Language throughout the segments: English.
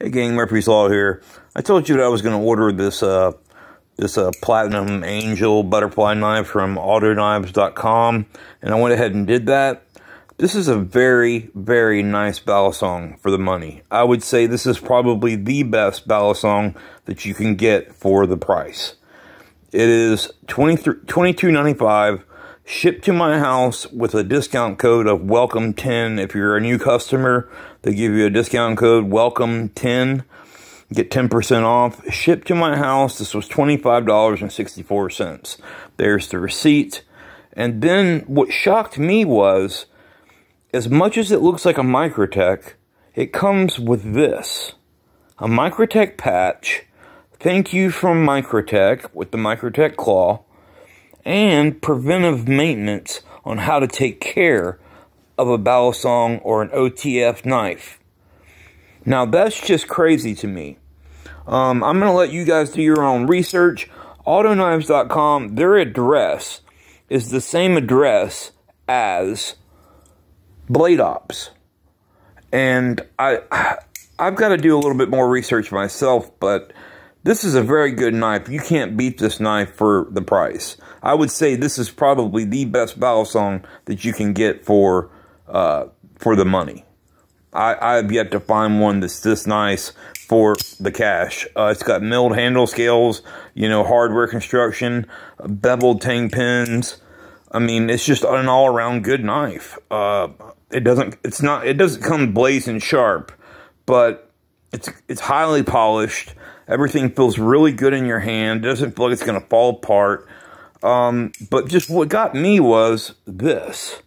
Hey gang, Murphy's Law here. I told you that I was going to order this uh, this uh, Platinum Angel butterfly knife from AutoKnives.com, and I went ahead and did that. This is a very, very nice balisong for the money. I would say this is probably the best balisong that you can get for the price. It is $22.95 shipped to my house with a discount code of welcome 10 if you're a new customer they give you a discount code welcome 10 get 10% off. Shipped to my house. This was $25.64 there's the receipt. And then what shocked me was as much as it looks like a microtech it comes with this. A microtech patch. Thank you from microtech with the microtech claw and preventive maintenance on how to take care of a balisong or an OTF knife. Now, that's just crazy to me. Um, I'm going to let you guys do your own research. Autoknives.com, their address is the same address as Blade Ops. And I, I've got to do a little bit more research myself, but this is a very good knife. You can't beat this knife for the price. I would say this is probably the best balisong that you can get for uh, for the money. I, I have yet to find one that's this nice for the cash. Uh, it's got milled handle scales, you know, hardware construction, beveled tang pins. I mean, it's just an all-around good knife. Uh, it doesn't, it's not, it doesn't come blazing sharp, but it's it's highly polished. Everything feels really good in your hand. Doesn't feel like it's going to fall apart. Um, but just what got me was this.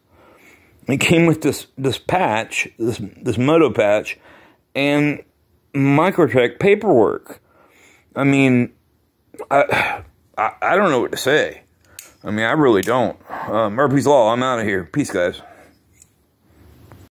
It came with this this patch, this this moto patch, and Microtech paperwork. I mean, I, I, I don't know what to say. I mean, I really don't. Uh, Murphy's Law. I'm out of here. Peace, guys.